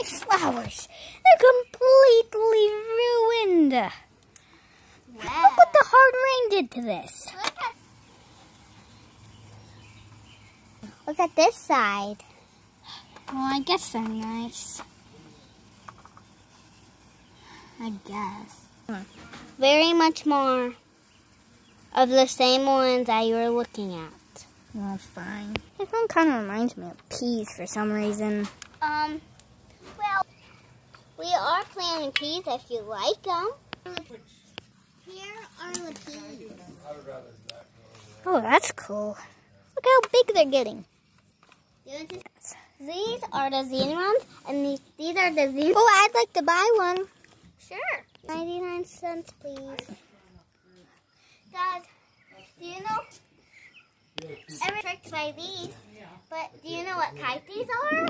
My flowers, they're completely ruined. Wow. Look what the hard rain did to this. Look at, look at this side. Well, I guess they're nice. I guess. Very much more of the same ones that you were looking at. Well, fine. This one kind of reminds me of peas for some reason. Um, well, we are planting peas if you like them. Here are the peas. Oh, that's cool. Look how big they're getting. These are the zine ones, and these, these are the zine. Oh, I'd like to buy one. Sure. 99 cents, please. Guys, do you know? Every tricked by these, but do you know what type these are?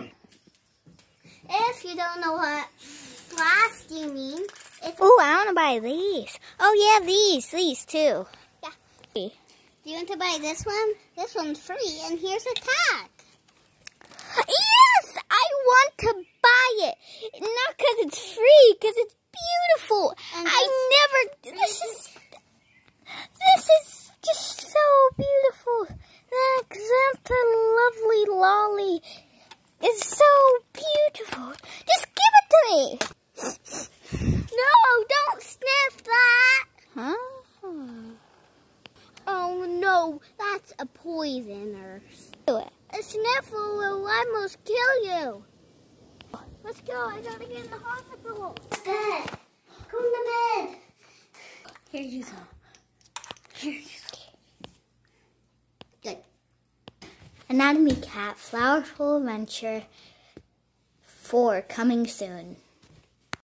If you don't know what class you mean, Oh, I want to buy these. Oh, yeah, these. These, too. Yeah. Do you want to buy this one? This one's free, and here's a tag. Yes, I want to buy it. Not because it's free, because it's beautiful. And I never. This is. This is just so beautiful. That Xantha lovely lolly is so beautiful. Just give it to me. No, don't sniff that. Huh? Oh no, that's a poisoner. A sniffle will almost kill you. Let's go. I gotta get in the hospital. Bed. Come to bed. Here you go. Here you go. Good. Anatomy Cat Flowerful Adventure 4 coming soon.